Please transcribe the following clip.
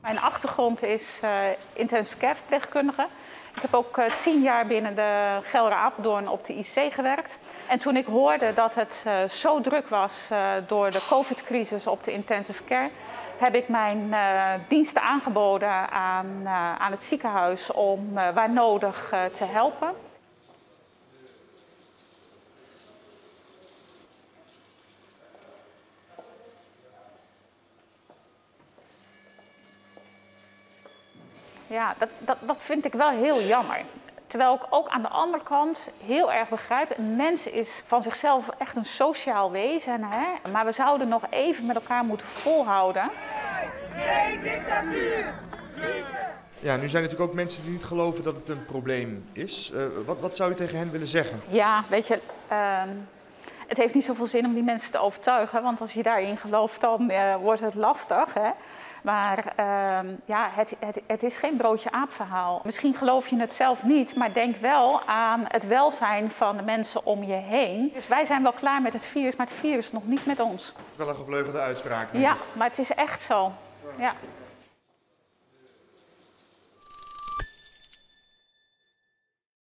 Mijn achtergrond is uh, intensive care verpleegkundige. Ik heb ook uh, tien jaar binnen de Gelder Apeldoorn op de IC gewerkt. En toen ik hoorde dat het uh, zo druk was door de COVID-crisis op de intensive care, heb ik mijn diensten aangeboden aan, aan het ziekenhuis om waar nodig te helpen. Ja, dat, dat, dat vind ik wel heel jammer. Terwijl ik ook aan de andere kant heel erg begrijp, een mens is van zichzelf echt een sociaal wezen. Hè? Maar we zouden nog even met elkaar moeten volhouden. Geen dictatuur! Ja, nu zijn er natuurlijk ook mensen die niet geloven dat het een probleem is. Uh, wat, wat zou je tegen hen willen zeggen? Ja, weet je, uh, het heeft niet zoveel zin om die mensen te overtuigen. Want als je daarin gelooft, dan uh, wordt het lastig. Hè? Maar uh, ja, het, het, het, is geen broodje aap verhaal. Misschien geloof je het zelf niet, maar denk wel aan het welzijn van de mensen om je heen. Dus wij zijn wel klaar met het virus, maar het virus nog niet met ons. Wel een gevleugelde uitspraak. Ja, maar het is echt zo. Ja.